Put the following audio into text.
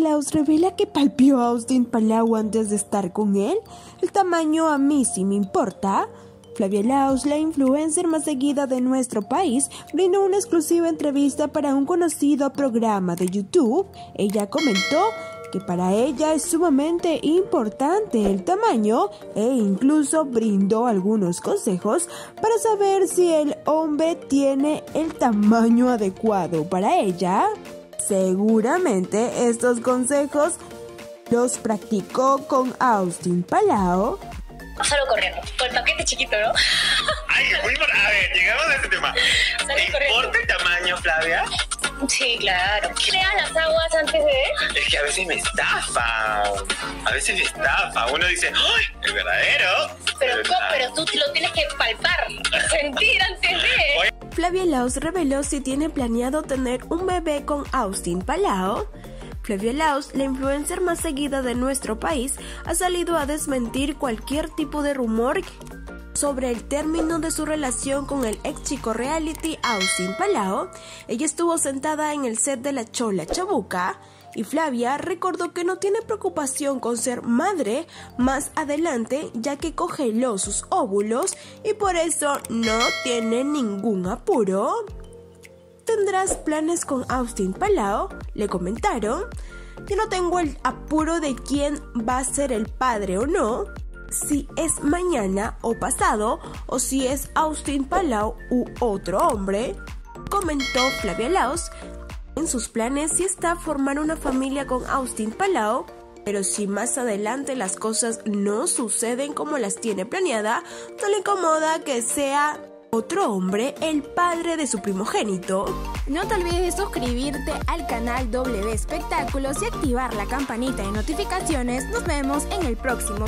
Laus revela que palpió a Austin Palau antes de estar con él. El tamaño a mí sí me importa. Flavia Laus, la influencer más seguida de nuestro país, brindó una exclusiva entrevista para un conocido programa de YouTube. Ella comentó que para ella es sumamente importante el tamaño e incluso brindó algunos consejos para saber si el hombre tiene el tamaño adecuado para ella. Seguramente estos consejos los practicó con Austin Palao. Solo corriendo, con el paquete chiquito, ¿no? Ay, muy A ver, llegamos a este tema. ¿Te importa el tamaño, Flavia? Sí, claro. ¿Crean las aguas antes de...? Es que a veces me estafa. A veces me estafa. Uno dice, ¡ay, el verdadero! Flavia Laos reveló si tiene planeado tener un bebé con Austin Palao. Flavia Laos, la influencer más seguida de nuestro país, ha salido a desmentir cualquier tipo de rumor sobre el término de su relación con el ex chico reality Austin Palao. Ella estuvo sentada en el set de La Chola Chabuca y Flavia recordó que no tiene preocupación con ser madre más adelante ya que congeló sus óvulos y por eso no tiene ningún apuro. ¿Tendrás planes con Austin Palao? Le comentaron. Yo no tengo el apuro de quién va a ser el padre o no, si es mañana o pasado, o si es Austin Palau u otro hombre, comentó Flavia Laos. En sus planes si está formar una familia con Austin Palau, pero si más adelante las cosas no suceden como las tiene planeada, no le incomoda que sea otro hombre el padre de su primogénito. No te olvides de suscribirte al canal W Espectáculos y activar la campanita de notificaciones. Nos vemos en el próximo.